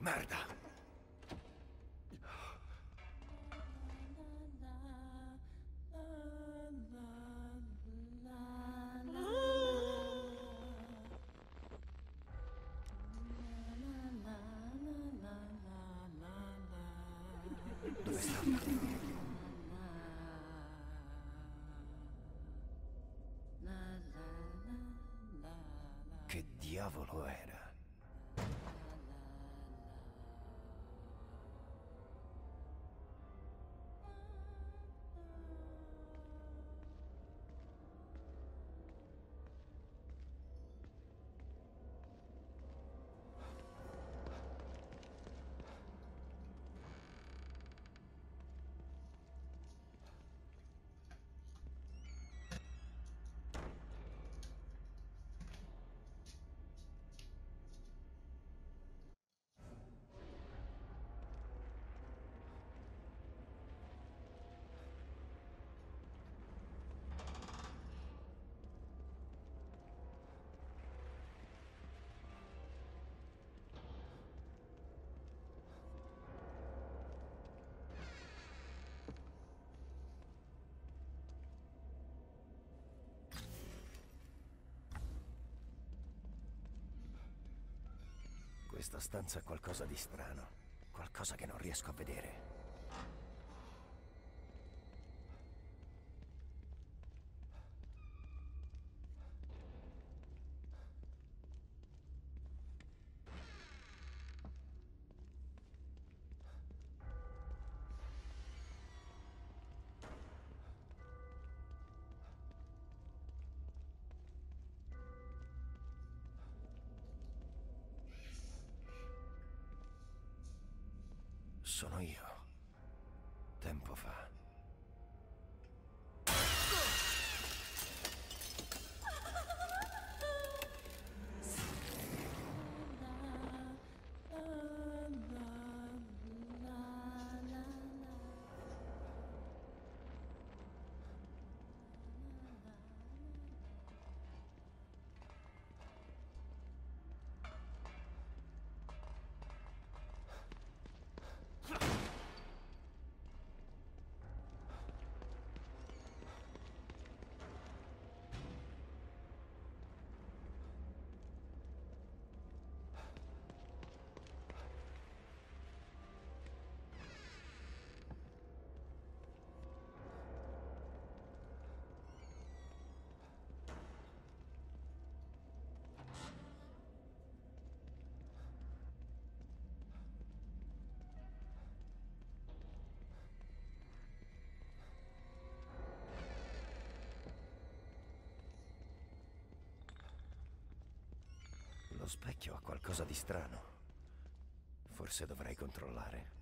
Merda! Questa stanza ha qualcosa di strano. Qualcosa che non riesco a vedere. Sono io. Lo specchio ha qualcosa di strano. Forse dovrei controllare.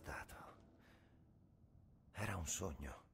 stato. Era un sogno.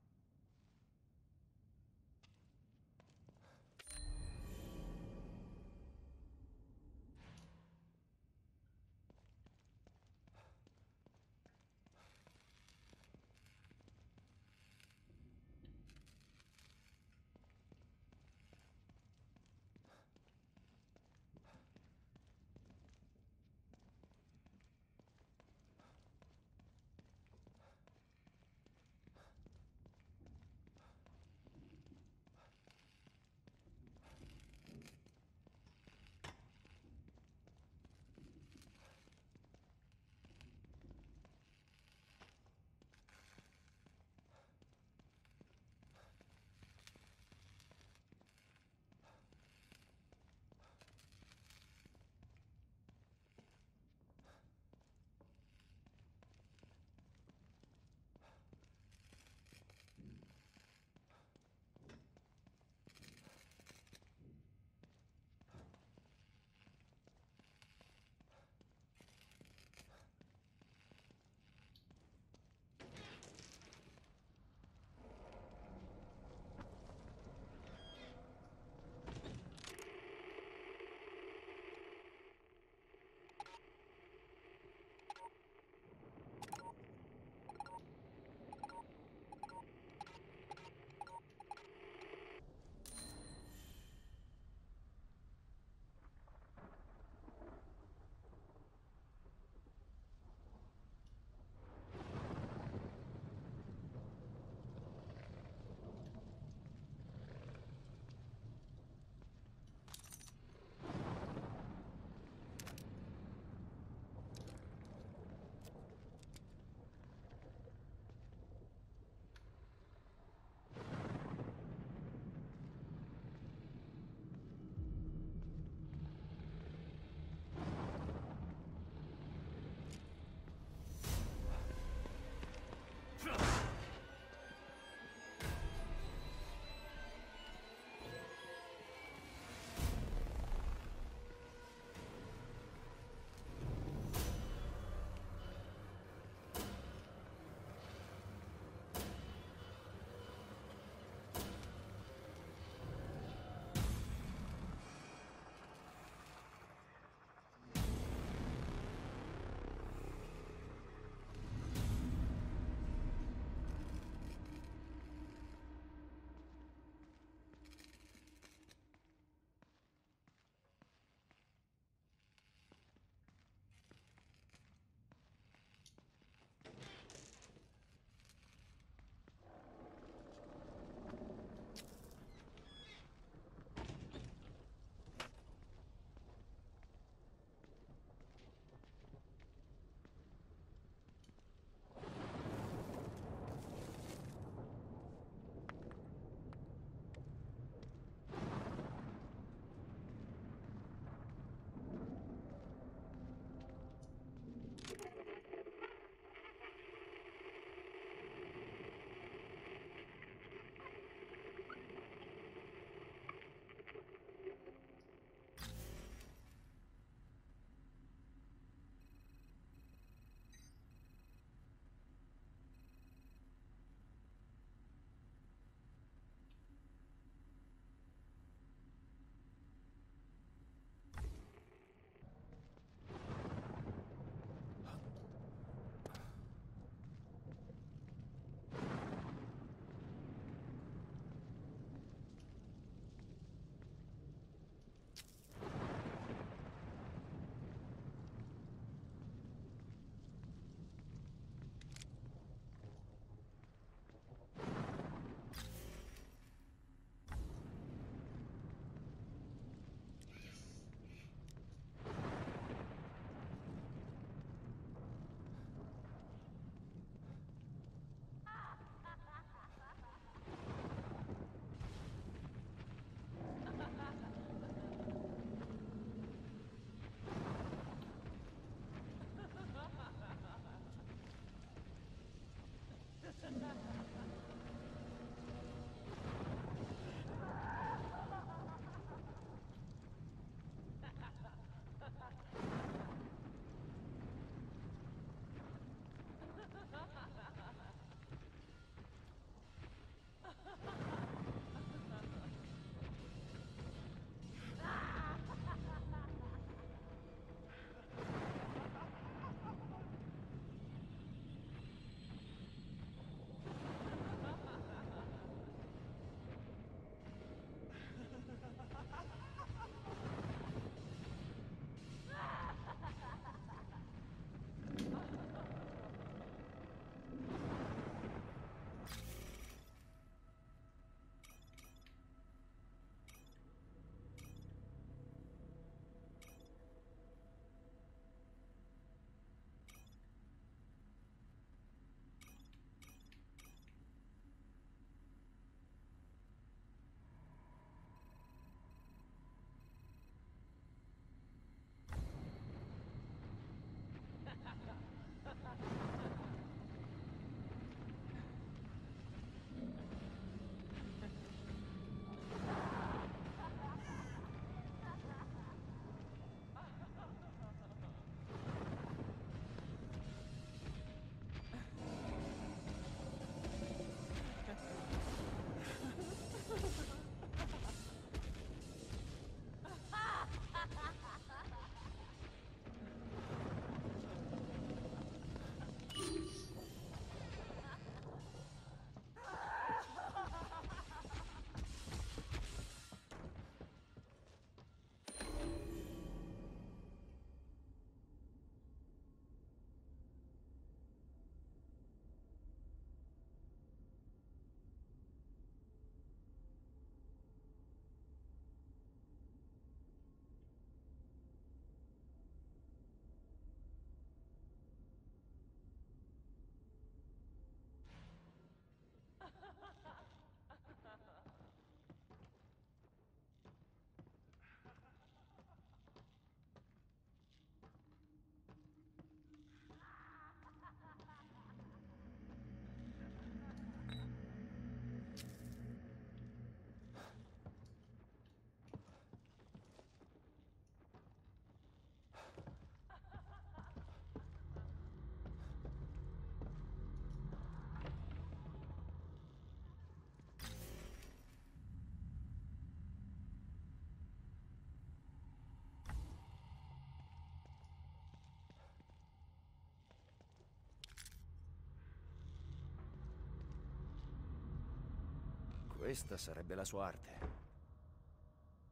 Questa sarebbe la sua arte.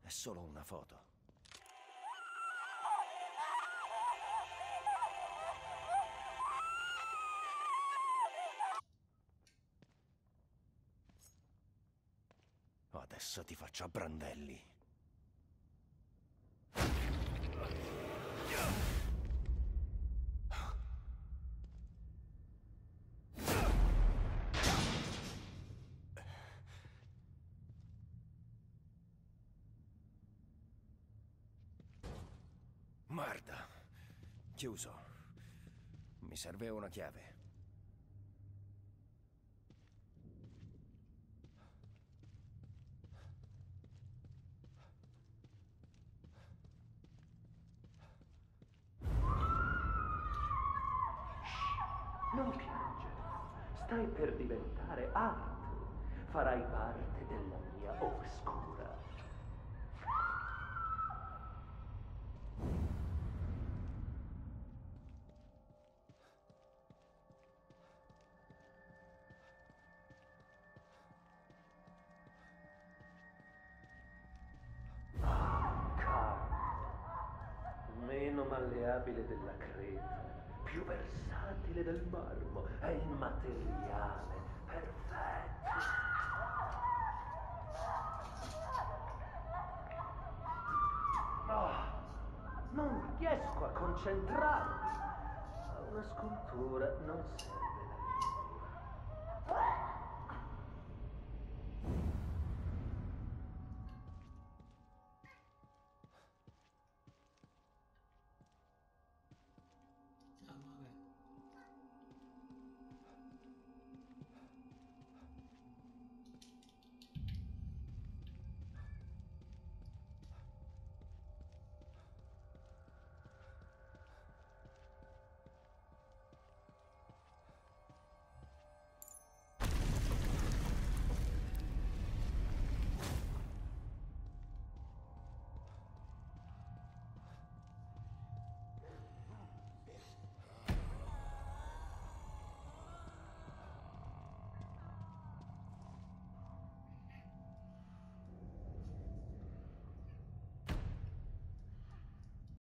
È solo una foto. Adesso ti faccio a brandelli. Marta. Chiuso. Mi serve una chiave. Non piangere, stai per diventare arte. Farai parte della mia oscura. Malleabile della creta, più versatile del marmo, è il materiale perfetto. Ah, non riesco a concentrarmi. Una scultura non serve